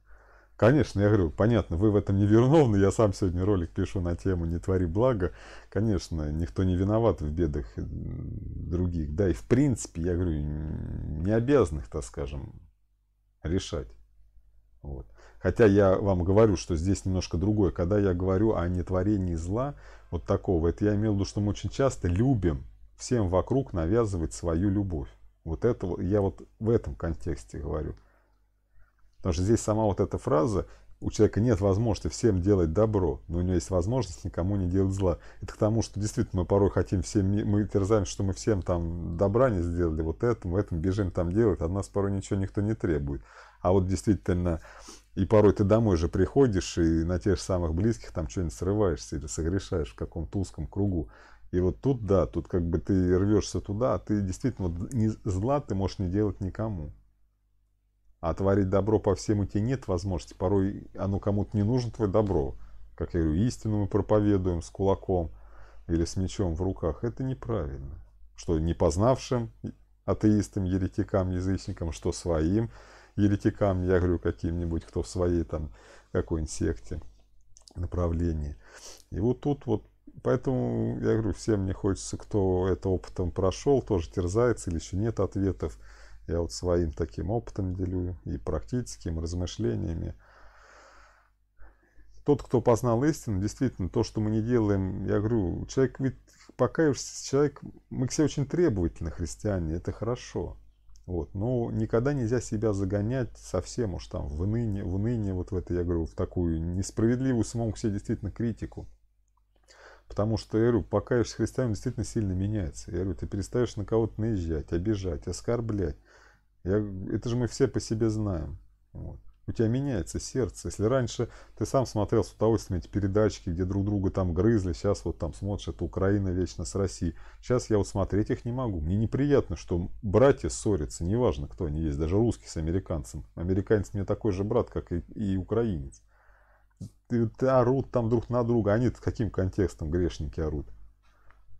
Конечно, я говорю, понятно, вы в этом не виновны. Я сам сегодня ролик пишу на тему «Не твори благо». Конечно, никто не виноват в бедах других. Да, и в принципе, я говорю, не обязан их, так скажем, решать. Вот. Хотя я вам говорю, что здесь немножко другое. Когда я говорю о нетворении зла, вот такого, это я имел в виду, что мы очень часто любим всем вокруг навязывать свою любовь. Вот это я вот в этом контексте говорю. Потому что здесь сама вот эта фраза, у человека нет возможности всем делать добро, но у него есть возможность никому не делать зла. Это к тому, что действительно мы порой хотим всем, мы терзаем, что мы всем там добра не сделали, вот этому, этом бежим там делать, от нас порой ничего никто не требует. А вот действительно, и порой ты домой же приходишь и на тех же самых близких там что-нибудь срываешься или согрешаешь в каком-то узком кругу. И вот тут, да, тут как бы ты рвешься туда, а ты действительно вот, не, зла ты можешь не делать никому. А творить добро по всем у тебя нет возможности. Порой оно кому-то не нужно, твое добро. Как я говорю, истину мы проповедуем с кулаком или с мечом в руках. Это неправильно. Что не познавшим атеистам, еретикам, язычникам, что своим еретикам, я говорю, каким-нибудь, кто в своей там какой-нибудь секте, направлении. И вот тут вот, поэтому я говорю, всем мне хочется, кто это опытом прошел, тоже терзается или еще нет ответов, я вот своим таким опытом делю и практическим размышлениями. Тот, кто познал истину, действительно, то, что мы не делаем, я говорю, человек ведь покаявшийся человек, мы все очень требовательны, христиане, это хорошо. Вот. Но никогда нельзя себя загонять совсем уж там в ныне, в ныне вот в это, я говорю, в такую несправедливую самому к себе действительно критику. Потому что, я говорю, покаявшийся христианин действительно сильно меняется. Я говорю, ты перестаешь на кого-то наезжать, обижать, оскорблять. Я, это же мы все по себе знаем. Вот. У тебя меняется сердце. Если раньше ты сам смотрел с удовольствием эти передачки, где друг друга там грызли, сейчас вот там смотришь, это Украина вечно с Россией. Сейчас я вот смотреть их не могу. Мне неприятно, что братья ссорятся, неважно, кто они есть, даже русский с американцем. Американец мне такой же брат, как и, и украинец. Ты, ты орут там друг на друга, они каким контекстом грешники орут?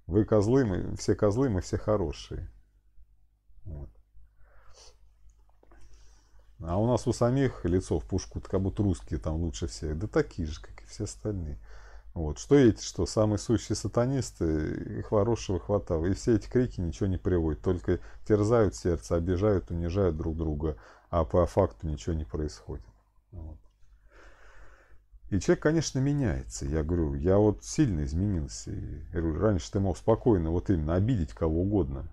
Вы козлы, мы все козлы, мы все хорошие. Вот. А у нас у самих лицо в пушку, как будто русские там лучше всех. Да такие же, как и все остальные. Вот. Что эти, что самые сущие сатанисты, их хорошего хватало. И все эти крики ничего не приводят. Только терзают сердце, обижают, унижают друг друга. А по факту ничего не происходит. Вот. И человек, конечно, меняется. Я говорю, я вот сильно изменился. Я говорю, раньше ты мог спокойно вот именно обидеть кого угодно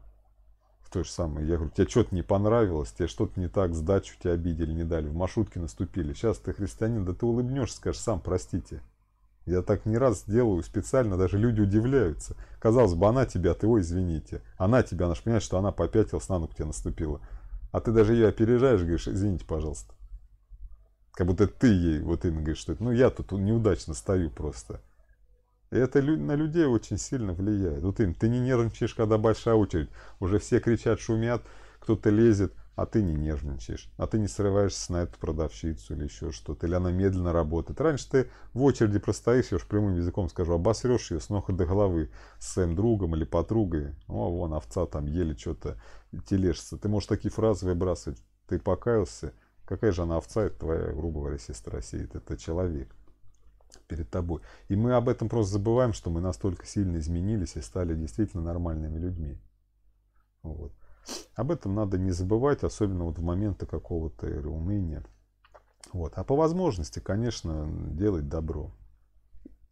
в той же самой. Я говорю, тебе что-то не понравилось, тебе что-то не так, сдачу тебя обидели, не дали, в маршрутке наступили. Сейчас ты христианин, да ты улыбнешься, скажешь, сам простите. Я так не раз делаю специально, даже люди удивляются. Казалось бы, она тебя, ты, ой, извините. Она тебя, она же понимает, что она попятилась, на ногу тебе наступила. А ты даже ее опережаешь, говоришь, извините, пожалуйста. Как будто ты ей вот именно говоришь, что ну я тут неудачно стою просто. И это на людей очень сильно влияет. Вот им, ты не нервничаешь, когда большая очередь. Уже все кричат, шумят, кто-то лезет, а ты не нервничаешь. А ты не срываешься на эту продавщицу или еще что-то. Или она медленно работает. Раньше ты в очереди простоишь, я уж прямым языком скажу, обосрешь ее с ног до головы с своим другом или подругой. О, вон овца там еле что-то тележится. Ты можешь такие фразы выбрасывать. Ты покаялся. Какая же она овца, это твоя, грубо говоря, сестра сидит. Это человек перед тобой. И мы об этом просто забываем, что мы настолько сильно изменились и стали действительно нормальными людьми. Вот. Об этом надо не забывать, особенно вот в моменты какого-то уныния. Вот. А по возможности, конечно, делать добро.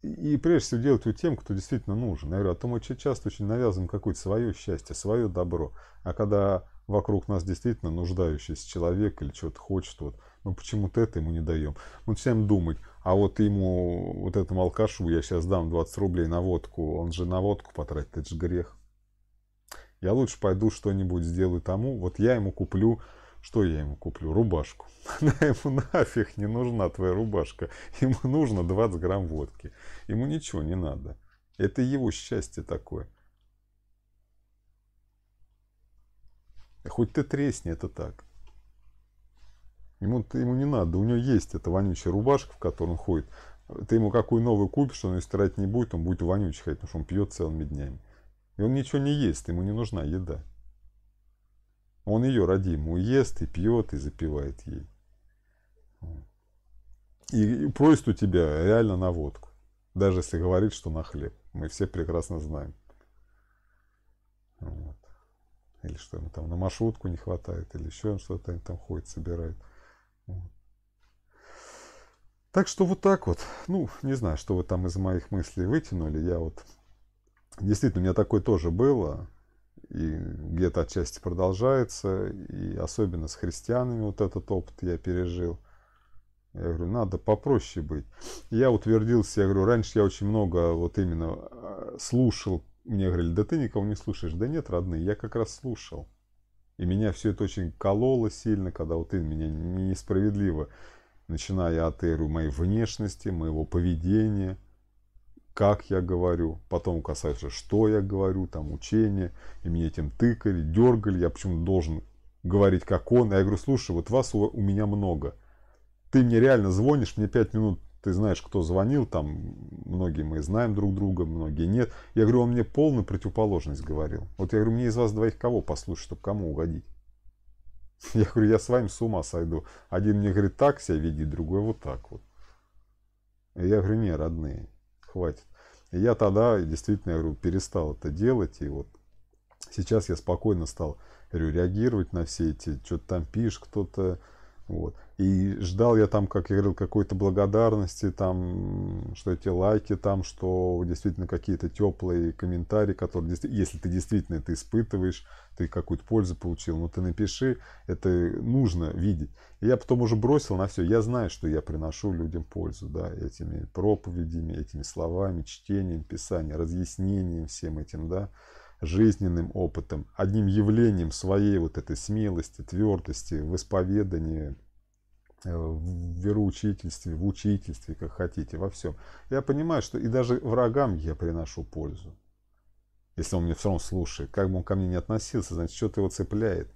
И, прежде всего делать у тем, кто действительно нужен. Я говорю, а то мы часто очень навязываем какое-то свое счастье, свое добро. А когда вокруг нас действительно нуждающийся человек или что-то хочет, вот, мы почему-то это ему не даем. Мы начинаем думать, а вот ему, вот этому алкашу, я сейчас дам 20 рублей на водку, он же на водку потратит, это же грех. Я лучше пойду что-нибудь сделаю тому, вот я ему куплю, что я ему куплю? Рубашку. Она ему нафиг не нужна, твоя рубашка. Ему нужно 20 грамм водки. Ему ничего не надо. Это его счастье такое. Хоть ты тресни, это так. Ему, ему не надо, у него есть эта вонючая рубашка, в которой он ходит. Ты ему какую новую купишь, он ее стирать не будет, он будет вонючий ходить, потому что он пьет целыми днями. И он ничего не ест, ему не нужна еда. Он ее ради ему ест и пьет и запивает ей. И, и просит у тебя реально на водку. Даже если говорит, что на хлеб. Мы все прекрасно знаем. Вот. Или что ему там на маршрутку не хватает, или еще что-то там ходит, собирает. Так что вот так вот. Ну, не знаю, что вы там из моих мыслей вытянули. Я вот... Действительно, у меня такое тоже было. И где-то отчасти продолжается. И особенно с христианами вот этот опыт я пережил. Я говорю, надо попроще быть. Я утвердился, я говорю, раньше я очень много вот именно а, слушал. Мне говорили, да ты никого не слушаешь. Да нет, родные, я как раз слушал. И меня все это очень кололо сильно, когда вот ты меня несправедливо, начиная от эру моей внешности, моего поведения, как я говорю, потом касается, что я говорю, там учения, и меня этим тыкали, дергали, я почему должен говорить как он. Я говорю, слушай, вот вас у, у меня много. Ты мне реально звонишь, мне пять минут, ты знаешь, кто звонил, там многие мы знаем друг друга, многие нет. Я говорю, он мне полную противоположность говорил. Вот я говорю, мне из вас двоих кого послушать, чтобы кому угодить? Я говорю, я с вами с ума сойду. Один мне говорит, так себя веди, другой вот так вот. Я говорю, не, родные, хватит. И я тогда действительно, я говорю, перестал это делать. И вот сейчас я спокойно стал говорю, реагировать на все эти, что-то там пишешь, кто-то вот. И ждал я там, как я говорил, какой-то благодарности, там, что эти лайки там, что действительно какие-то теплые комментарии, которые, если ты действительно это испытываешь, ты какую-то пользу получил, ну ты напиши, это нужно видеть. И я потом уже бросил на все. Я знаю, что я приношу людям пользу, да, этими проповедями, этими словами, чтением, писанием, разъяснением всем этим, да жизненным опытом, одним явлением своей вот этой смелости, твердости в исповедании, в вероучительстве, в учительстве, как хотите, во всем. Я понимаю, что и даже врагам я приношу пользу. Если он мне все равно слушает, как бы он ко мне не относился, значит, что-то его цепляет.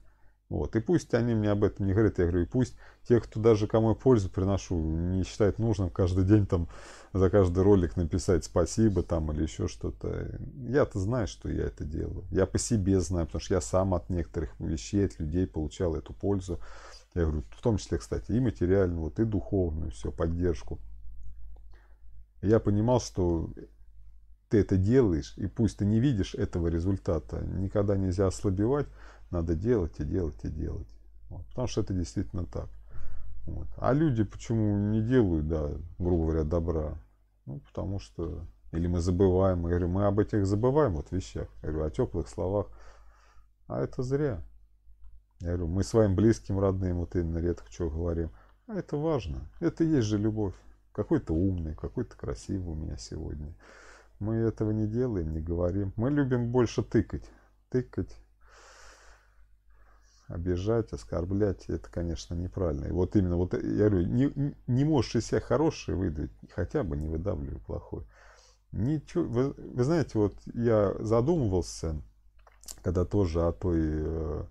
Вот. И пусть они мне об этом не говорят, я говорю, и пусть те, кто даже кому я пользу приношу, не считает нужным каждый день там за каждый ролик написать спасибо там или еще что-то. Я-то знаю, что я это делаю. Я по себе знаю, потому что я сам от некоторых вещей, от людей получал эту пользу. Я говорю, в том числе, кстати, и материальную, вот, и духовную, все, поддержку. Я понимал, что ты это делаешь, и пусть ты не видишь этого результата, никогда нельзя ослабевать, надо делать и делать и делать. Вот, потому что это действительно так. Вот. А люди почему не делают, да, грубо говоря, добра? Ну, потому что или мы забываем, я говорю, мы об этих забываем вот вещах, я говорю, о теплых словах, а это зря. Я говорю, мы своим близким, родным вот именно редко что говорим, а это важно, это и есть же любовь. Какой-то умный, какой-то красивый у меня сегодня. Мы этого не делаем, не говорим. Мы любим больше тыкать. Тыкать, обижать, оскорблять, это, конечно, неправильно. И вот именно, вот я говорю, не, не можешь из себя хорошее выдавить, хотя бы не выдавливай плохое. Ничего, вы, вы знаете, вот я задумывался, когда тоже о той, э,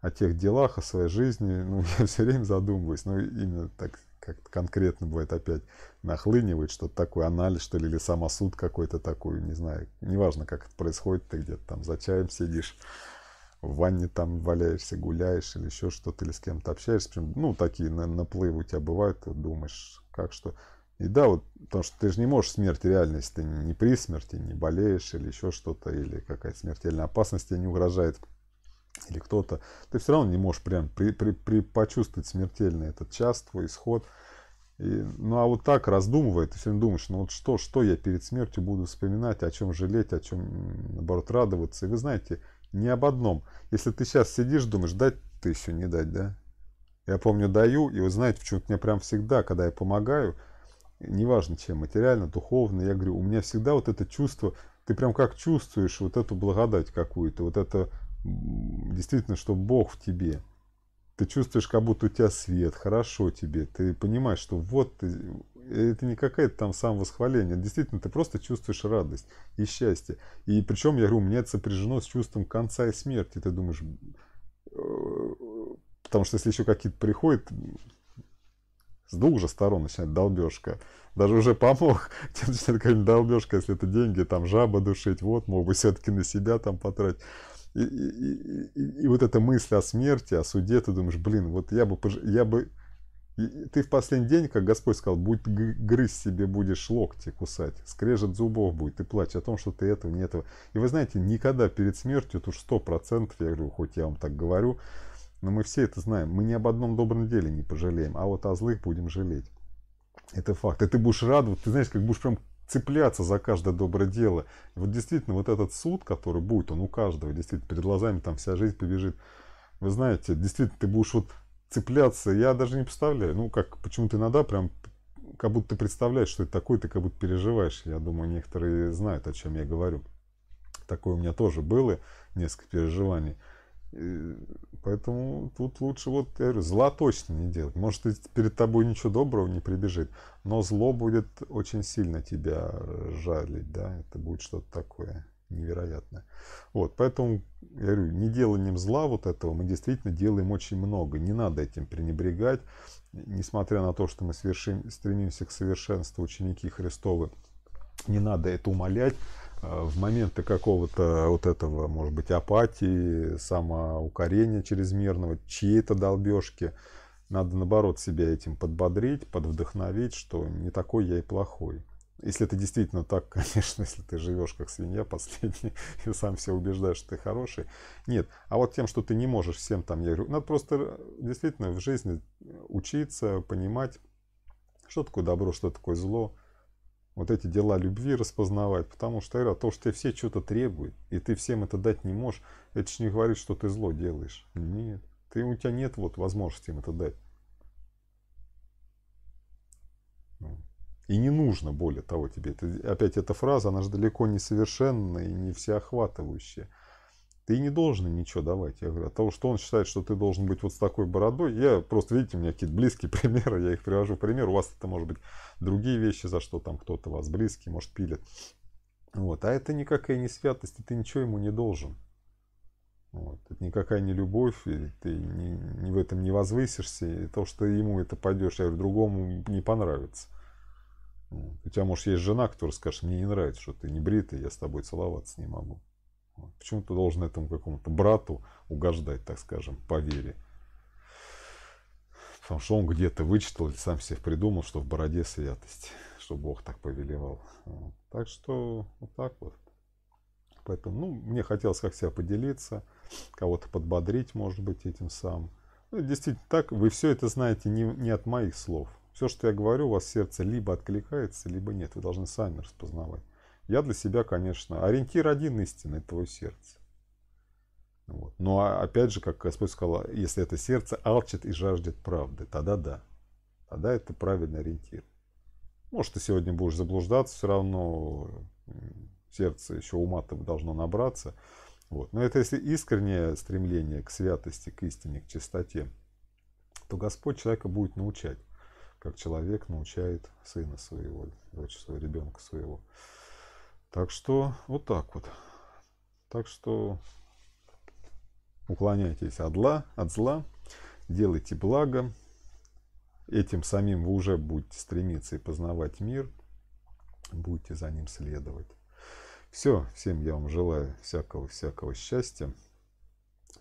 о тех делах, о своей жизни, ну, я все время задумываюсь, но именно так, как конкретно бывает опять нахлынивает, что-то такое, анализ, что ли, или самосуд какой-то такой, не знаю, неважно, как это происходит, ты где-то там за чаем сидишь, в ванне там валяешься, гуляешь или еще что-то, или с кем-то общаешься. Причем, ну, такие на, наплывы у тебя бывают, ты думаешь, как что. И да, вот, потому что ты же не можешь смерти реально, если ты не при смерти, не болеешь или еще что-то, или какая-то смертельная опасность тебе не угрожает, или кто-то, ты все равно не можешь прям при, при, при, почувствовать смертельный этот час, твой исход. И, ну а вот так раздумывая, ты все время думаешь, ну вот что, что я перед смертью буду вспоминать, о чем жалеть, о чем, наоборот, радоваться. И вы знаете, не об одном. Если ты сейчас сидишь, думаешь, дать тысячу, не дать, да? Я помню, даю, и вы знаете, почему-то мне прям всегда, когда я помогаю, неважно чем, материально, духовно, я говорю, у меня всегда вот это чувство, ты прям как чувствуешь вот эту благодать какую-то, вот это действительно, что Бог в тебе. Ты чувствуешь, как будто у тебя свет, хорошо тебе, ты понимаешь, что вот ты, это не какое-то там самовосхваление. Действительно, ты просто чувствуешь радость и счастье. И причем, я говорю, мне это сопряжено с чувством конца и смерти. Ты думаешь, э, потому что если еще какие-то приходят, с двух же сторон начинает долбежка. Даже уже помог, тебе начинает какая-нибудь долбежка, если это деньги, там жаба душить, вот, мог бы все-таки на себя там потратить. И, и, и, и вот эта мысль о смерти, о суде, ты думаешь, блин, вот я бы, я бы ты в последний день, как Господь сказал, будь грызть себе будешь локти кусать, скрежет зубов будет, ты плачешь о том, что ты этого, не этого. И вы знаете, никогда перед смертью, это уж сто процентов, я говорю, хоть я вам так говорю, но мы все это знаем, мы ни об одном добром деле не пожалеем, а вот о злых будем жалеть. Это факт. И ты будешь радовать, ты знаешь, как будешь прям цепляться за каждое доброе дело. И вот действительно, вот этот суд, который будет, он у каждого, действительно, перед глазами там вся жизнь побежит. Вы знаете, действительно, ты будешь вот цепляться, я даже не представляю. Ну, как почему-то иногда прям как будто ты представляешь, что это такое, ты как будто переживаешь. Я думаю, некоторые знают, о чем я говорю. Такое у меня тоже было, несколько переживаний. Поэтому тут лучше, вот, я говорю, зла точно не делать. Может, перед тобой ничего доброго не прибежит, но зло будет очень сильно тебя жалить, да, это будет что-то такое невероятное. Вот, поэтому, я говорю, не деланием зла вот этого мы действительно делаем очень много. Не надо этим пренебрегать, несмотря на то, что мы совершим, стремимся к совершенству ученики Христовы, не надо это умолять, в моменты какого-то вот этого, может быть, апатии, самоукорения чрезмерного, чьей-то долбежки, надо, наоборот, себя этим подбодрить, подвдохновить, что не такой я и плохой. Если это действительно так, конечно, если ты живешь как свинья последний и сам себя убеждаешь, что ты хороший. Нет. А вот тем, что ты не можешь всем там, я говорю, надо просто действительно в жизни учиться, понимать, что такое добро, что такое зло вот эти дела любви распознавать, потому что, говорю, то, что тебе все что-то требуют, и ты всем это дать не можешь, это же не говорит, что ты зло делаешь. Нет. Ты, у тебя нет вот возможности им это дать. Ну. И не нужно, более того, тебе. Это, опять эта фраза, она же далеко не совершенная и не всеохватывающая. Ты не должен ничего давать. Я говорю, от того, что он считает, что ты должен быть вот с такой бородой, я просто, видите, у меня какие-то близкие примеры, я их привожу в пример. У вас это может быть другие вещи, за что там кто-то вас близкий, может, пилит. Вот. А это никакая не святость, и ты ничего ему не должен. Вот. Это никакая не любовь, и ты не, не в этом не возвысишься, и то, что ему это пойдешь, я говорю, другому не понравится. Вот. У тебя, может, есть жена, которая скажет, мне не нравится, что ты не бритый, я с тобой целоваться не могу. Почему ты должен этому какому-то брату угождать, так скажем, по вере? Потому что он где-то вычитал или сам себе придумал, что в бороде святость, что Бог так повелевал. Так что вот так вот. Поэтому, ну, мне хотелось как себя поделиться, кого-то подбодрить, может быть, этим самым. Ну, действительно так, вы все это знаете не, не от моих слов. Все, что я говорю, у вас сердце либо откликается, либо нет. Вы должны сами распознавать. Я для себя, конечно, ориентир один истинный, твое сердце. Вот. Но а, опять же, как Господь сказал, если это сердце алчит и жаждет правды, тогда да. Тогда это правильный ориентир. Может, ты сегодня будешь заблуждаться, все равно сердце еще ума-то должно набраться. Вот. Но это если искреннее стремление к святости, к истине, к чистоте, то Господь человека будет научать, как человек научает сына своего, дочь своего, ребенка своего. Так что вот так вот. Так что уклоняйтесь от зла, от зла, делайте благо. Этим самим вы уже будете стремиться и познавать мир, будете за ним следовать. Все, всем я вам желаю всякого-всякого счастья.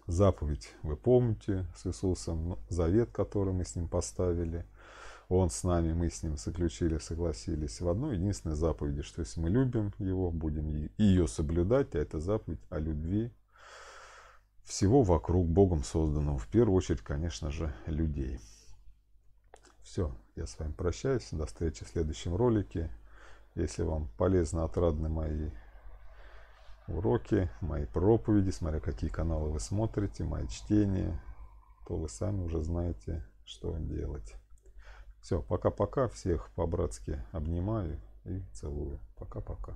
Заповедь вы помните с Иисусом, завет, который мы с ним поставили – он с нами, мы с ним заключили, согласились в одной единственной заповеди, что если мы любим его, будем ее соблюдать, а это заповедь о любви всего вокруг Богом созданного, в первую очередь, конечно же, людей. Все, я с вами прощаюсь, до встречи в следующем ролике. Если вам полезны, отрадны мои уроки, мои проповеди, смотря какие каналы вы смотрите, мои чтения, то вы сами уже знаете, что делать. Все, пока-пока. Всех по-братски обнимаю и целую. Пока-пока.